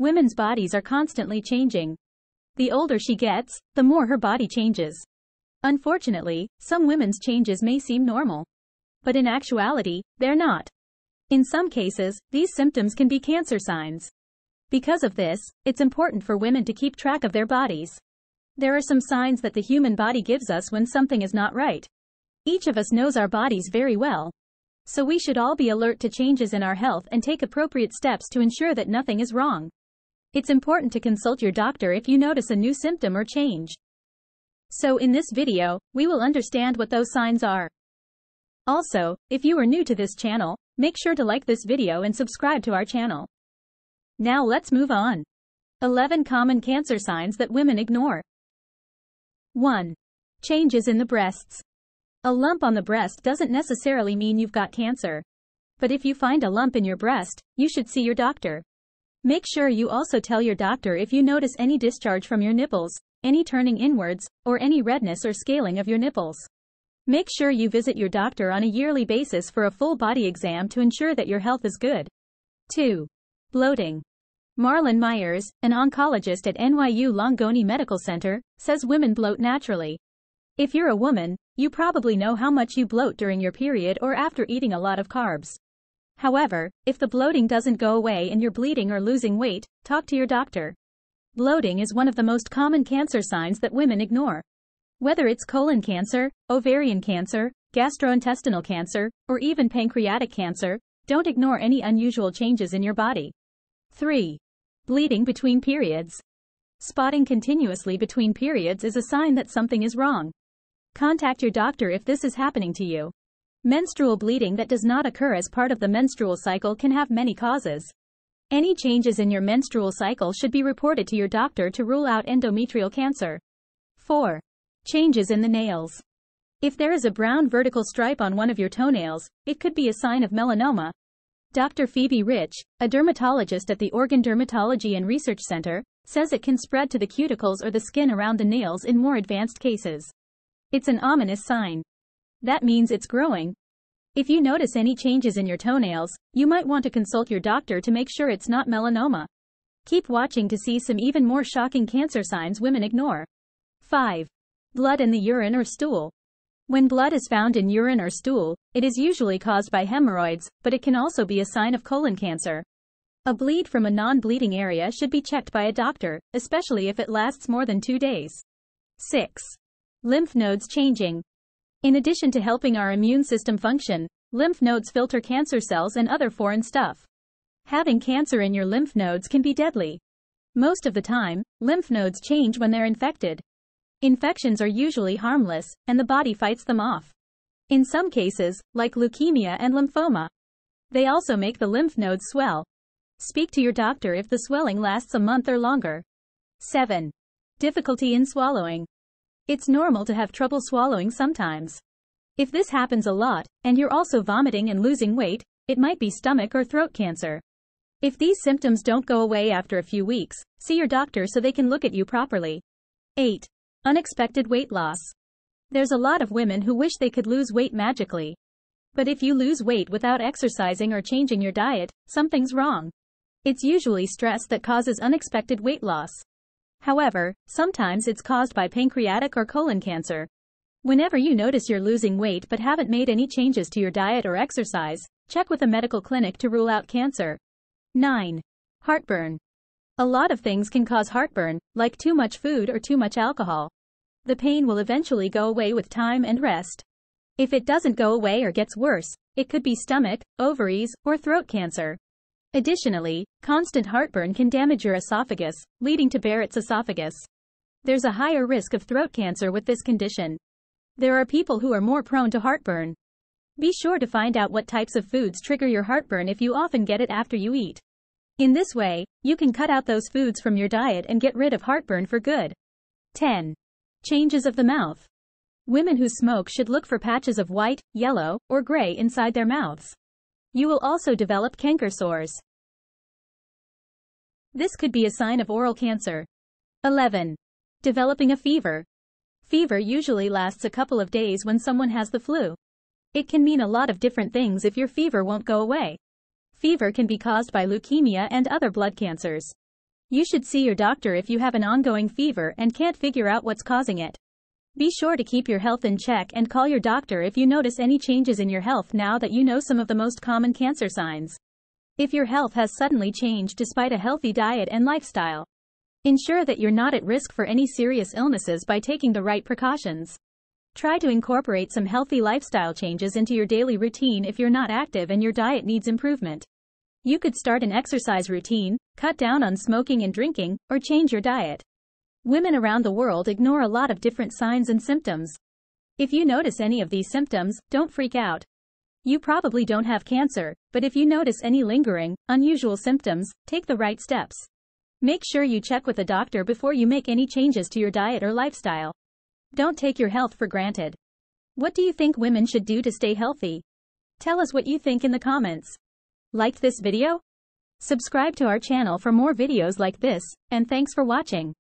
Women's bodies are constantly changing. The older she gets, the more her body changes. Unfortunately, some women's changes may seem normal. But in actuality, they're not. In some cases, these symptoms can be cancer signs. Because of this, it's important for women to keep track of their bodies. There are some signs that the human body gives us when something is not right. Each of us knows our bodies very well. So we should all be alert to changes in our health and take appropriate steps to ensure that nothing is wrong. It's important to consult your doctor if you notice a new symptom or change. So in this video, we will understand what those signs are. Also, if you are new to this channel, make sure to like this video and subscribe to our channel. Now let's move on. 11 common cancer signs that women ignore. 1. Changes in the breasts. A lump on the breast doesn't necessarily mean you've got cancer. But if you find a lump in your breast, you should see your doctor. Make sure you also tell your doctor if you notice any discharge from your nipples, any turning inwards, or any redness or scaling of your nipples. Make sure you visit your doctor on a yearly basis for a full body exam to ensure that your health is good. 2. Bloating. Marleen Meyers, an oncologist at NYU Langone Medical Center, says women bloat naturally. If you're a woman, you probably know how much you bloat during your period or after eating a lot of carbs. However, if the bloating doesn't go away and you're bleeding or losing weight, talk to your doctor. Bloating is one of the most common cancer signs that women ignore. Whether it's colon cancer, ovarian cancer, gastrointestinal cancer, or even pancreatic cancer, don't ignore any unusual changes in your body. 3. Bleeding between periods. Spotting continuously between periods is a sign that something is wrong. Contact your doctor if this is happening to you. Menstrual bleeding that does not occur as part of the menstrual cycle can have many causes. Any changes in your menstrual cycle should be reported to your doctor to rule out endometrial cancer. 4. Changes in the nails. If there is a brown vertical stripe on one of your toenails, it could be a sign of melanoma. Dr. Phoebe Rich, a dermatologist at the Oregon Dermatology and Research Center, says it can spread to the cuticles or the skin around the nails in more advanced cases. It's an ominous sign. That means it's growing. If you notice any changes in your toenails, you might want to consult your doctor to make sure it's not melanoma. Keep watching to see some even more shocking cancer signs women ignore. 5. Blood in the urine or stool. When blood is found in urine or stool, it is usually caused by hemorrhoids, but it can also be a sign of colon cancer. A bleed from a non-bleeding area should be checked by a doctor, especially if it lasts more than two days. 6. Lymph nodes changing. In addition to helping our immune system function, lymph nodes filter cancer cells and other foreign stuff. Having cancer in your lymph nodes can be deadly. Most of the time, lymph nodes change when they're infected. Infections are usually harmless, and the body fights them off. In some cases, like leukemia and lymphoma, they also make the lymph nodes swell. Speak to your doctor if the swelling lasts a month or longer. 7. Difficulty in swallowing. It's normal to have trouble swallowing sometimes. If this happens a lot, and you're also vomiting and losing weight, it might be stomach or throat cancer. If these symptoms don't go away after a few weeks, see your doctor so they can look at you properly. 8. Unexpected weight loss. There's a lot of women who wish they could lose weight magically. But if you lose weight without exercising or changing your diet, something's wrong. It's usually stress that causes unexpected weight loss. However, sometimes it's caused by pancreatic or colon cancer. Whenever you notice you're losing weight but haven't made any changes to your diet or exercise, check with a medical clinic to rule out cancer. 9. Heartburn. A lot of things can cause heartburn, like too much food or too much alcohol. The pain will eventually go away with time and rest. If it doesn't go away or gets worse, it could be stomach, ovaries, or throat cancer. Additionally, constant heartburn can damage your esophagus, leading to Barrett's esophagus. There's a higher risk of throat cancer with this condition. There are people who are more prone to heartburn. Be sure to find out what types of foods trigger your heartburn if you often get it after you eat. In this way, you can cut out those foods from your diet and get rid of heartburn for good. 10. Changes of the mouth. Women who smoke should look for patches of white, yellow, or gray inside their mouths. You will also develop canker sores. This could be a sign of oral cancer. 11. Developing a fever. Fever usually lasts a couple of days when someone has the flu. It can mean a lot of different things if your fever won't go away. Fever can be caused by leukemia and other blood cancers. You should see your doctor if you have an ongoing fever and can't figure out what's causing it. Be sure to keep your health in check and call your doctor if you notice any changes in your health now that you know some of the most common cancer signs. If your health has suddenly changed despite a healthy diet and lifestyle, ensure that you're not at risk for any serious illnesses by taking the right precautions. Try to incorporate some healthy lifestyle changes into your daily routine if you're not active and your diet needs improvement. You could start an exercise routine, cut down on smoking and drinking, or change your diet. Women around the world ignore a lot of different signs and symptoms. If you notice any of these symptoms, don't freak out. You probably don't have cancer, but if you notice any lingering, unusual symptoms, take the right steps. Make sure you check with a doctor before you make any changes to your diet or lifestyle. Don't take your health for granted. What do you think women should do to stay healthy? Tell us what you think in the comments. Liked this video? Subscribe to our channel for more videos like this, and thanks for watching.